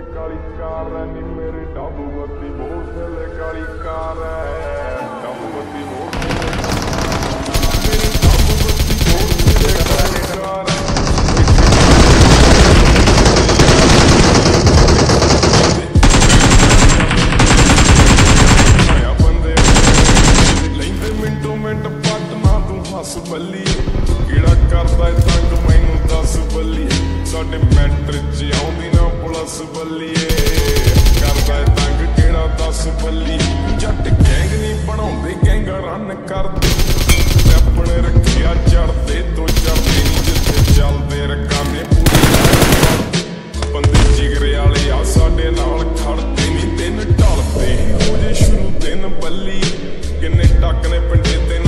Motorcycle ਕਾਲੀ ਕਾਰ ਐ ਨੀ ਮੇਰੇ ਡੱਬ ਬੱਤੀ ਮੋਟਰਸਾਈਕਲ ਕਾਲੀ ਕਾਰ ਐ ਡੱਬ ਬੱਤੀ ਬੱਲੀ ਕਿਹੜਾ ਦੱਸ ਬੱਲੀਏ। ਕਰਦਾ ਤੰਗ ਕਿਹੜਾ ਦੱਸ ਬੱਲੀ? ਜੱਟ ਗੈਂਗ ਨਹੀਂ ਬਣਾਉਂਦੇ, ਗੈਂਗਾ ਰਨ ਕਰਦੇ। ਆਪਣੇ ਰੱਖਿਆ ਚੜਦੇ ਤੋਂ ਚੜਦੇ ਜਿੱਥੇ ਚੱਲਦੇ ਰਕਾਮੇ ਪੂਰੀ ਬੰਦੇ ਜਿਗਰੇ ਵਾਲੇ ਆ, ਸਾਡੇ ਨਾਲ ਖੜਦੇ ਨਹੀਂ ਤਿੰਨ ਢਾਲਦੇ। ਹੋ ਜੇ ਸ਼ੁਰੂ ਤਿੰਨ ਬੱਲੀ, ਕਿੰਨੇ ਟੱਕ ਨੇ ਪਿੰਡੇ ਤੇ